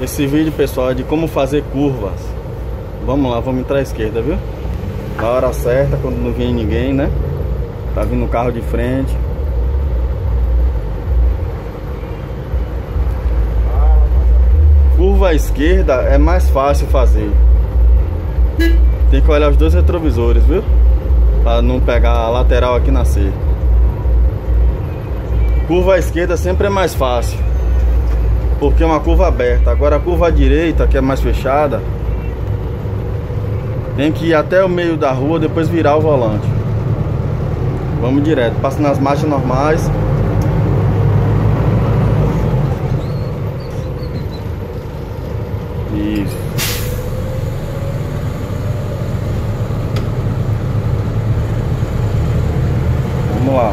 Esse vídeo, pessoal, é de como fazer curvas. Vamos lá, vamos entrar à esquerda, viu? Na hora certa, quando não vem ninguém, né? Tá vindo um carro de frente. Curva à esquerda é mais fácil fazer. Tem que olhar os dois retrovisores, viu? Pra não pegar a lateral aqui na C. Curva à esquerda sempre é mais fácil porque é uma curva aberta. Agora a curva direita, que é mais fechada, tem que ir até o meio da rua, depois virar o volante. Vamos direto, passa nas marchas normais. Isso. Vamos lá.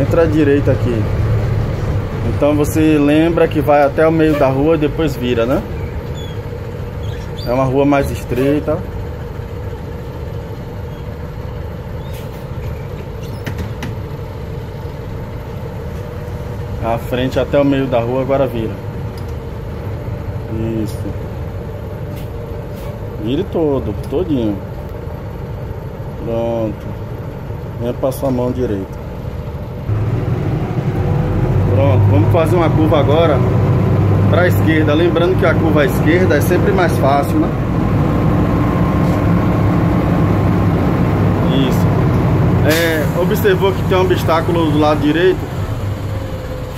Entra à direita aqui. Então você lembra que vai até o meio da rua e depois vira, né? É uma rua mais estreita. A frente até o meio da rua, agora vira. Isso. Vire todo, todinho. Pronto. Venha para sua mão direita. Pronto, vamos fazer uma curva agora para a esquerda. Lembrando que a curva à esquerda é sempre mais fácil, né? Isso. É, observou que tem um obstáculo do lado direito?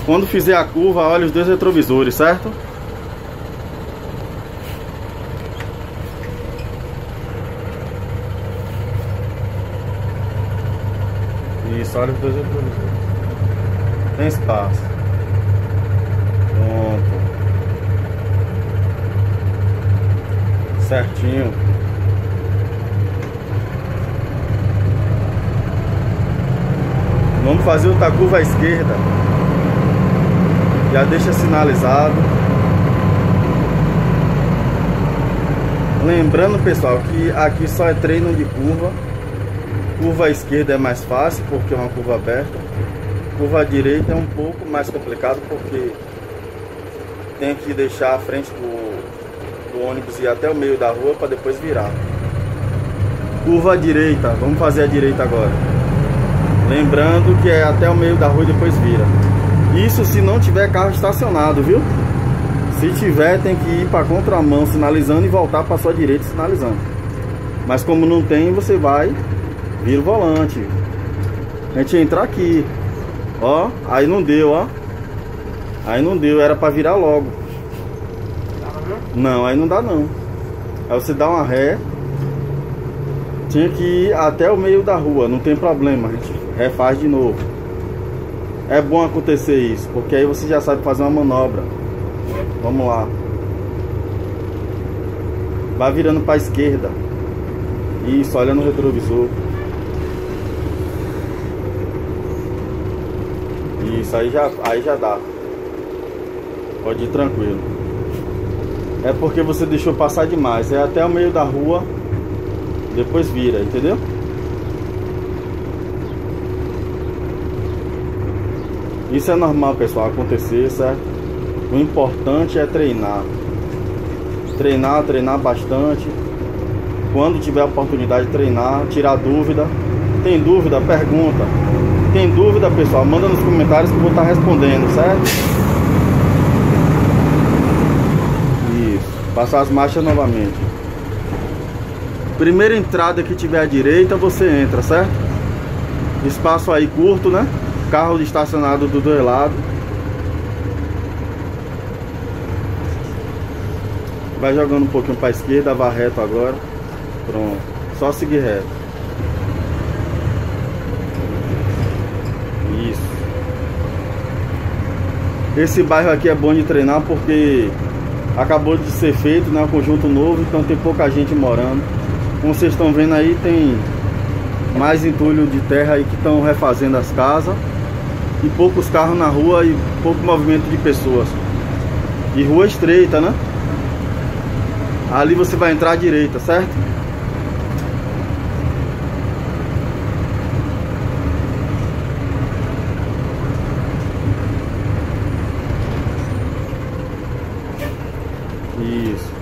Quando fizer a curva, olhe os dois retrovisores, certo? Isso, olha os dois retrovisores. Tem espaço. Pronto. Certinho. Vamos fazer outra curva à esquerda já deixa sinalizado. Lembrando pessoal que aqui só é treino de curva. Curva esquerda é mais fácil porque é uma curva aberta. Curva direita é um pouco mais complicado porque tem que deixar a frente do, do ônibus ir até o meio da rua para depois virar. Curva direita, vamos fazer a direita agora. Lembrando que é até o meio da rua e depois vira. Isso se não tiver carro estacionado, viu? Se tiver, tem que ir para contramão sinalizando e voltar para sua direita sinalizando. Mas como não tem, você vai, vira o volante. A gente entra aqui. Ó, aí não deu, ó. Aí não deu, era para virar logo. Não, aí não dá não. Aí você dá uma ré. Tinha que ir até o meio da rua, não tem problema, a gente refaz de novo é bom acontecer isso, porque aí você já sabe fazer uma manobra. Vamos lá. Vai virando para a esquerda. Isso, olha no retrovisor. Isso, aí já, aí já dá. Pode ir tranquilo. É porque você deixou passar demais. É até o meio da rua. Depois vira, entendeu? Isso é normal, pessoal, acontecer, certo? O importante é treinar. Treinar, treinar bastante. Quando tiver a oportunidade de treinar, tirar dúvida. Tem dúvida? Pergunta. Tem dúvida, pessoal? Manda nos comentários que eu vou estar respondendo, certo? Isso. Passar as marchas novamente. Primeira entrada que tiver à direita, você entra, certo? Espaço aí curto, né? Carro estacionado do dois lados. Vai jogando um pouquinho para a esquerda, vai reto agora. Pronto. Só seguir reto. Isso. Esse bairro aqui é bom de treinar porque acabou de ser feito, né? Um conjunto novo, então tem pouca gente morando. Como vocês estão vendo aí, tem mais entulho de terra aí que estão refazendo as casas. E poucos carros na rua e pouco movimento de pessoas. E rua estreita, né? Ali você vai entrar à direita, certo? Isso.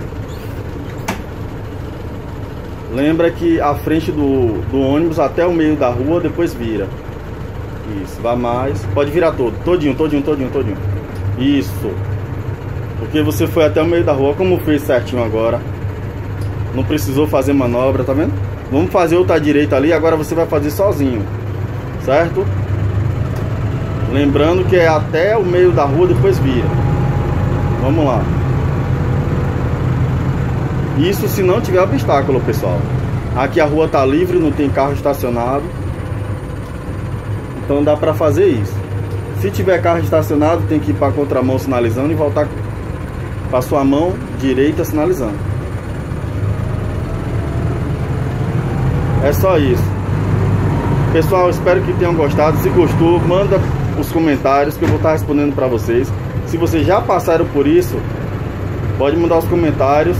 Lembra que a frente do, do ônibus até o meio da rua, depois vira. Isso, vai mais. Pode virar todo, todinho, todinho, todinho, todinho. Isso. Porque você foi até o meio da rua, como fez certinho agora. Não precisou fazer manobra, tá vendo? Vamos fazer outra direita ali, agora você vai fazer sozinho. Certo? Lembrando que é até o meio da rua, depois vira. Vamos lá. Isso se não tiver obstáculo, pessoal. Aqui a rua tá livre, não tem carro estacionado. Então dá pra fazer isso. Se tiver carro estacionado, tem que ir para contramão sinalizando e voltar para sua mão direita sinalizando. É só isso. Pessoal, espero que tenham gostado. Se gostou, manda os comentários que eu vou estar respondendo para vocês. Se vocês já passaram por isso, pode mandar os comentários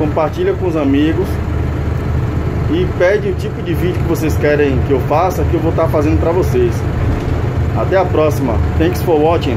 compartilha com os amigos e pede o tipo de vídeo que vocês querem que eu faça, que eu vou estar fazendo para vocês. Até a próxima. Thanks for watching.